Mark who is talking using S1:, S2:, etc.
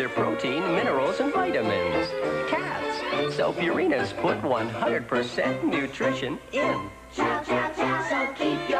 S1: their protein, minerals, and vitamins. Cats. So Purina's put 100% nutrition in.
S2: Chow, chow, chow, so keep your